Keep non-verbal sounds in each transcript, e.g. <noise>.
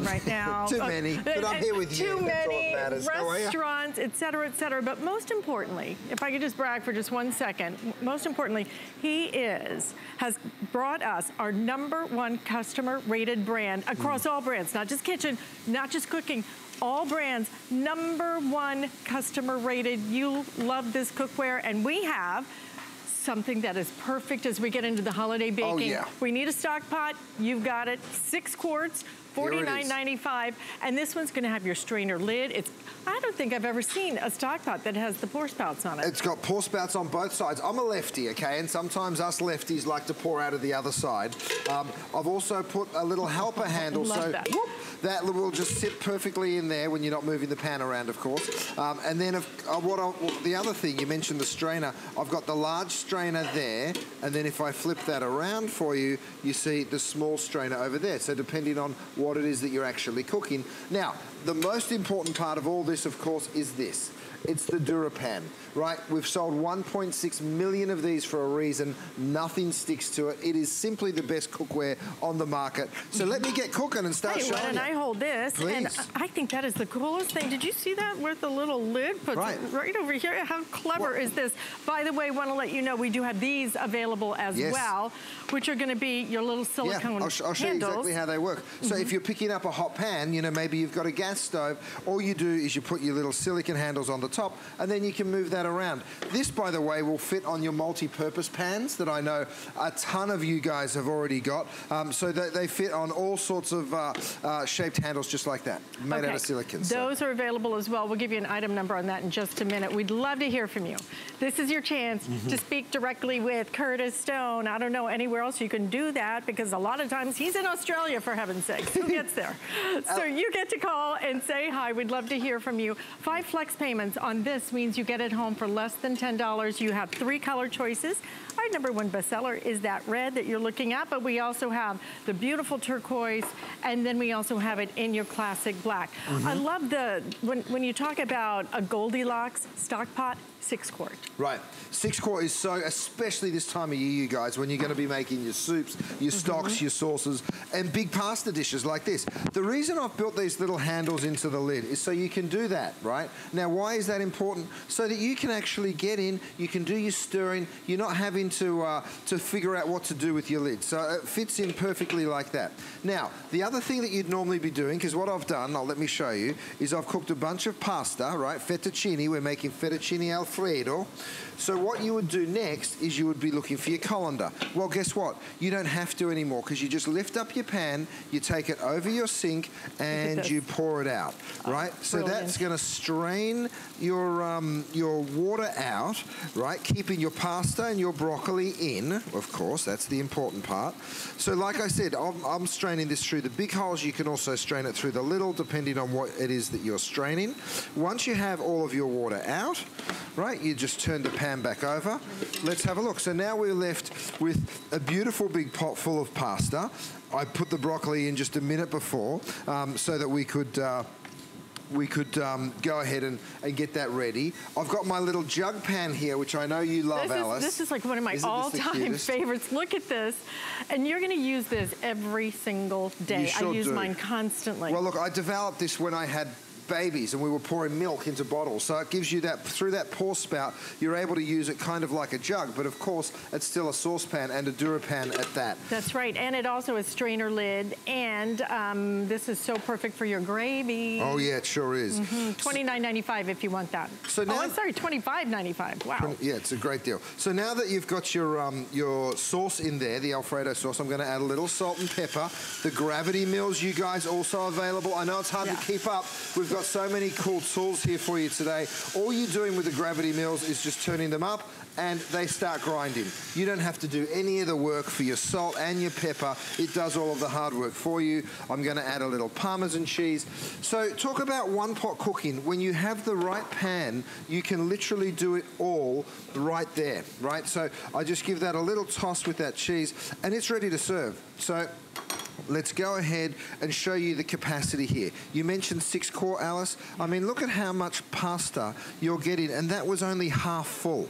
right <laughs> now. too many, uh, but I'm here with you. Too many restaurants, et cetera, et cetera. But most importantly, if I could just brag for just one second, most importantly, he is, has brought us our number one customer rated brand across mm. all brands, not just kitchen, not just cooking, all brands, number one customer rated. You love this cookware, and we have something that is perfect as we get into the holiday oh, baking. Oh, yeah. We need a stock pot. You've got it. Six quarts, $49.95. And this one's gonna have your strainer lid. It's I don't think I've ever seen a stock pot that has the pour spouts on it. It's got pour spouts on both sides. I'm a lefty, okay, and sometimes us lefties like to pour out of the other side. Um, I've also put a little helper <laughs> handle, so that. Whoop, that. will just sit perfectly in there when you're not moving the pan around, of course. Um, and then if, uh, what well, the other thing, you mentioned the strainer. I've got the large strainer there, and then if I flip that around for you, you see the small strainer over there. So depending on what it is that you're actually cooking. Now, the most important part of all this, of course, is this. It's the DuraPan, right? We've sold 1.6 million of these for a reason. Nothing sticks to it. It is simply the best cookware on the market. So let me get cooking and start hey, showing why don't you. I hold this? Please. And I think that is the coolest thing. Did you see that with the little lid puts right. right over here? How clever what? is this? By the way, want to let you know we do have these available as yes. well, which are going to be your little silicone yeah, I'll, sh I'll show handles. you exactly how they work. So mm -hmm. if you're picking up a hot pan, you know, maybe you've got a gas stove, all you do is you put your little silicone handles on the top, and then you can move that around. This, by the way, will fit on your multi-purpose pans that I know a ton of you guys have already got. Um, so they, they, fit on all sorts of uh, uh, shaped handles just like that, made okay. out of silicon. Those so. are available as well. We'll give you an item number on that in just a minute. We'd love to hear from you. This is your chance mm -hmm. to speak directly with Curtis Stone. I don't know anywhere else you can do that because a lot of times he's in Australia, for heaven's sake. Who gets there? <laughs> so you get to call and say hi. We'd love to hear from you. Five flex payments on this means you get it home for less than $10. You have three color choices. Our number one bestseller is that red that you're looking at, but we also have the beautiful turquoise, and then we also have it in your classic black. Mm -hmm. I love the, when, when you talk about a Goldilocks stock pot, six quart. Right. Six quart is so, especially this time of year, you guys, when you're going to be making your soups, your stocks, mm -hmm. your sauces, and big pasta dishes like this. The reason I've built these little handles into the lid is so you can do that, right? Now, why is that important? So that you can actually get in, you can do your stirring, you're not having to, uh, to figure out what to do with your lid. So it fits in perfectly like that. Now, the other thing that you'd normally be doing, because what I've done, I'll let me show you, is I've cooked a bunch of pasta, right? Fettuccine, we're making fettuccine alfredo Alfredo. So what you would do next is you would be looking for your colander. Well, guess what? You don't have to anymore because you just lift up your pan, you take it over your sink, and you pour it out, oh, right? Oh, so that's going to strain your, um, your water out, right? Keeping your pasta and your broccoli in, of course, that's the important part. So like I said, I'm, I'm straining this through the big holes. You can also strain it through the little, depending on what it is that you're straining. Once you have all of your water out, right, you just turn the pan back over. Let's have a look. So now we're left with a beautiful big pot full of pasta. I put the broccoli in just a minute before um, so that we could uh, we could um, go ahead and, and get that ready. I've got my little jug pan here, which I know you love, this Alice. This is like one of my all-time favorites. Look at this. And you're going to use this every single day. Sure I use do. mine constantly. Well, look, I developed this when I had babies and we were pouring milk into bottles. So it gives you that, through that pour spout, you're able to use it kind of like a jug, but of course it's still a saucepan and a DuraPan at that. That's right, and it also has strainer lid, and um, this is so perfect for your gravy. Oh yeah, it sure is. Mm -hmm. $29.95 if you want that. So now, oh, I'm sorry, $25.95, wow. 20, yeah, it's a great deal. So now that you've got your, um, your sauce in there, the Alfredo sauce, I'm gonna add a little salt and pepper. The Gravity Mills, you guys also available. I know it's hard yeah. to keep up. We've got so many cool tools here for you today. All you're doing with the gravity mills is just turning them up and they start grinding. You don't have to do any of the work for your salt and your pepper. It does all of the hard work for you. I'm gonna add a little Parmesan cheese. So talk about one pot cooking. When you have the right pan, you can literally do it all right there, right? So I just give that a little toss with that cheese and it's ready to serve. So let's go ahead and show you the capacity here. You mentioned six quart, Alice. I mean, look at how much pasta you're getting, and that was only half full.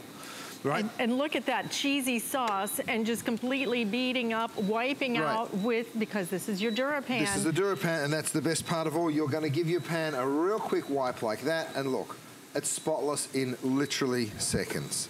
Right. And, and look at that cheesy sauce and just completely beating up, wiping Right. out with, because this is your DuraPan. This is the DuraPan, and that's the best part of all. You're going to give your pan a real quick wipe like that, and look, it's spotless in literally seconds.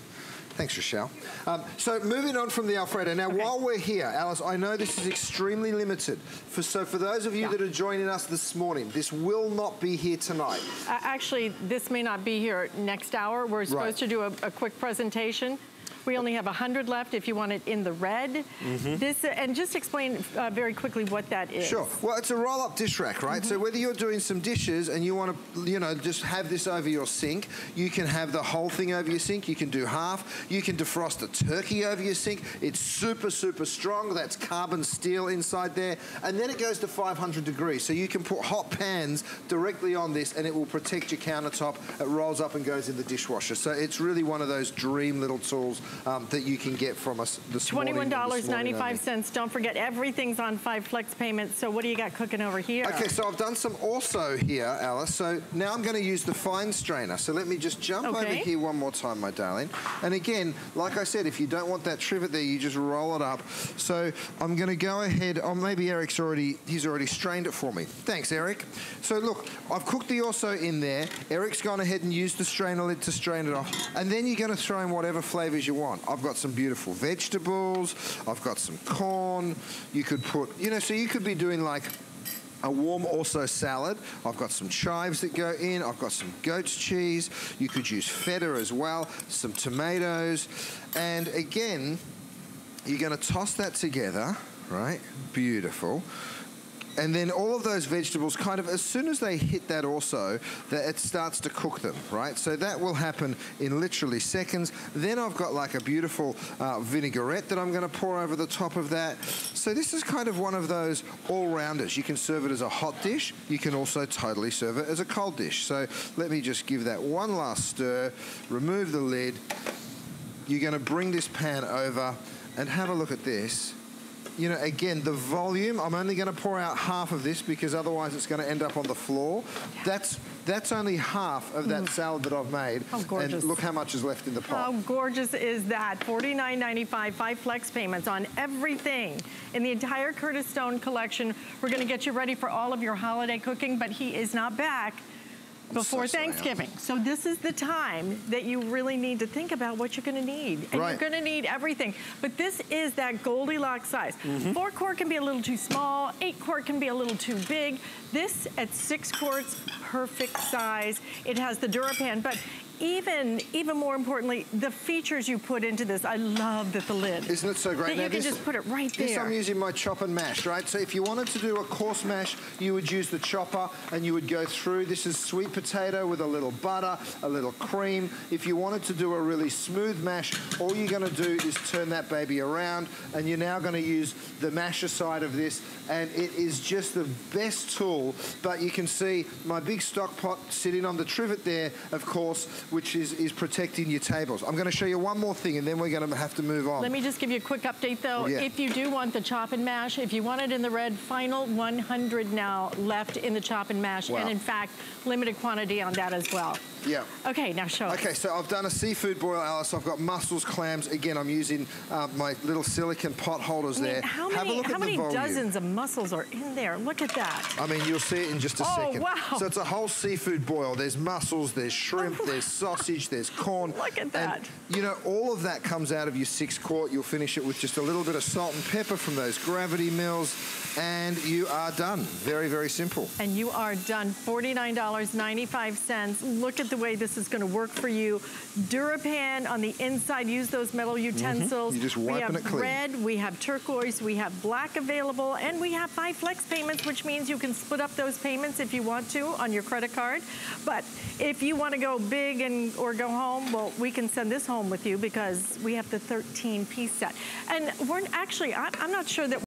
Thanks, Rochelle. Um, so moving on from the Alfredo. Now, while we're here, Alice, I know this is extremely limited. For, so for those of you Yeah. that are joining us this morning, this will not be here tonight. Uh, Actually, this may not be here next hour. We're supposed Right. to do a, a quick presentation. We only have 100 left if you want it in the red. This And just explain uh, very quickly what that is. Mm-hmm. Sure. Well, it's a roll-up dish rack, right? So whether you're doing some dishes and you want to, you know, just have this over your sink, you can have the whole thing over your sink. You can do half. You can defrost a turkey over your sink. It's super, super strong. That's carbon steel inside there. And then it goes to 500 degrees. So you can put hot pans directly on this and it will protect your countertop. It rolls up and goes in the dishwasher. So it's really one of those dream little tools um, that you can get from us this morning. and morning $21.95. Don't forget, everything's on five flex payments. So what do you got cooking over here? Okay, so I've done some orzo here, Alice. So now I'm going to use the fine strainer. So let me just jump over here one more time, my darling. And again, like I said, if you don't want that trivet there, you just roll it up. So I'm going to go ahead. Oh, maybe Eric's already, he's already strained it for me. Thanks, Eric. So look, I've cooked the orzo in there. Eric's gone ahead and used the strainer lid to strain it off. And then you're going to throw in whatever flavors you want. I've got some beautiful vegetables. I've got some corn. You could put, you know, so you could be doing like a warm orzo salad. I've got some chives that go in. I've got some goat's cheese. You could use feta as well, some tomatoes. And again, you're going to toss that together, right? Beautiful. And then all of those vegetables, kind of as soon as they hit that orzo, that it starts to cook them, right? So that will happen in literally seconds. Then I've got like a beautiful uh, vinaigrette that I'm going to pour over the top of that. So this is kind of one of those all-rounders. You can serve it as a hot dish. You can also totally serve it as a cold dish. So let me just give that one last stir, remove the lid. You're going to bring this pan over and have a look at this you know, again, the volume, I'm only going to pour out half of this because otherwise it's going to end up on the floor. That's that's only half of that mm. salad that I've made. How gorgeous. And look how much is left in the pot. How gorgeous is that? $49.95, five flex payments on everything in the entire Curtis Stone collection. We're gonna get you ready for all of your holiday cooking, but he is not back before so Thanksgiving. So this is the time that you really need to think about what you're gonna need. And Right. you're gonna need everything. But this is that Goldilocks size. Mm-hmm. Four quart can be a little too small, eight quart can be a little too big. This at six quarts, perfect size. It has the DuraPan, but even, even more importantly, the features you put into this. I love that the lid. Isn't it so great? That Now you can this- just put it right This there. I'm using my chop and mash, right? So if you wanted to do a coarse mash, you would use the chopper and you would go through. This is sweet potato with a little butter, a little cream. If you wanted to do a really smooth mash, all you're gonna do is turn that baby around and you're now gonna use the masher side of this and it is just the best tool. But you can see my big stock pot sitting on the trivet there, of course, which is, is protecting your tables. I'm gonna show you one more thing and then we're gonna have to move on. Let me just give you a quick update though. Yeah. If you do want the chop and mash, if you want it in the red, final 100 now left in the chop and mash. Wow. And in fact, limited quantity on that as well. Yeah. Okay, now show us. Okay, so I've done a seafood boil, Alice. I've got mussels, clams. Again, I'm using uh, my little silicone pot holders I mean, there. how Have a many, look how at many the volume. dozens of mussels are in there? Look at that. I mean, you'll see it in just a Oh, second. wow. So it's a whole seafood boil. There's mussels, there's shrimp, there's sausage, there's corn. <laughs> Look at that. And, you know, all of that comes out of your six quart. You'll finish it with just a little bit of salt and pepper from those gravity mills, and you are done. Very, very simple. And you are done. $49.95. Look at the way this is going to work for you. DuraPan on the inside. Use those metal utensils. Mm-hmm. You're just we wiping have it clean. red, we have turquoise, we have black available, and we have five flex payments, which means you can split up those payments if you want to on your credit card. But if you want to go big and or go home, well, we can send this home with you because we have the 13 piece set. And we're actually, I- I'm not sure that